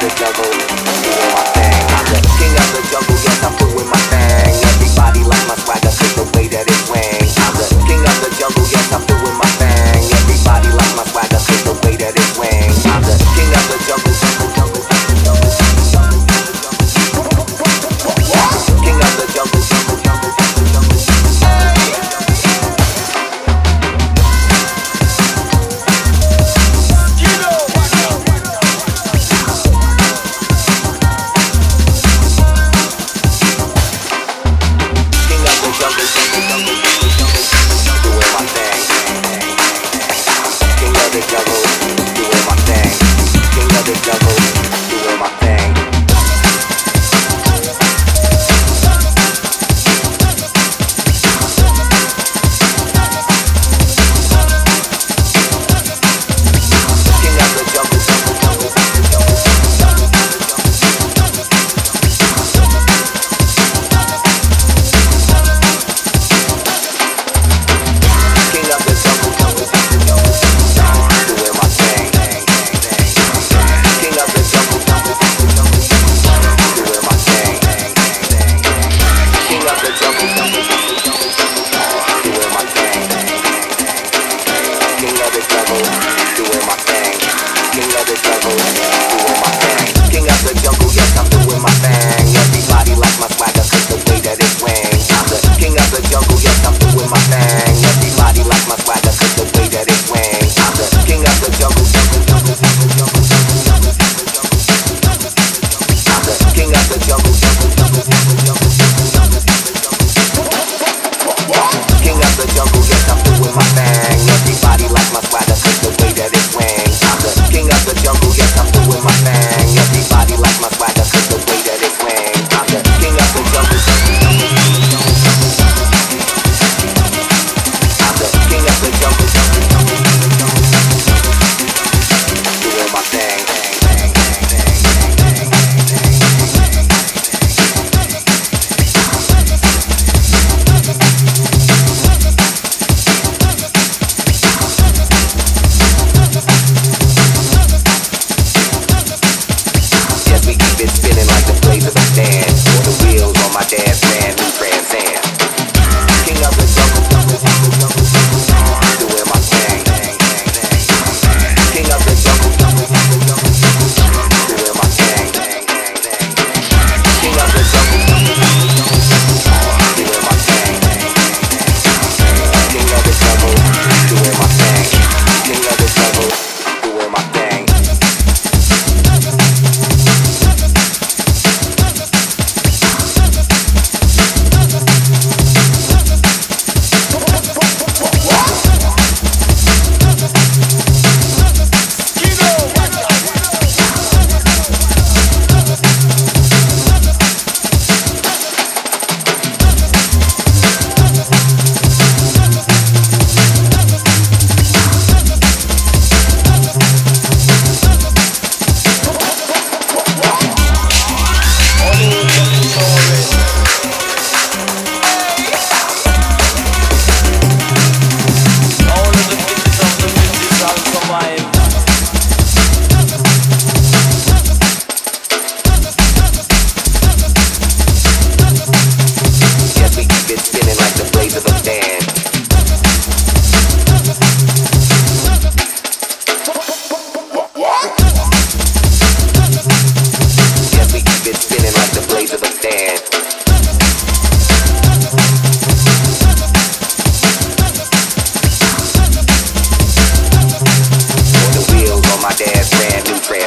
the jungle, my thing. I'm the king of the jungle, yeah. que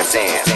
Shazam.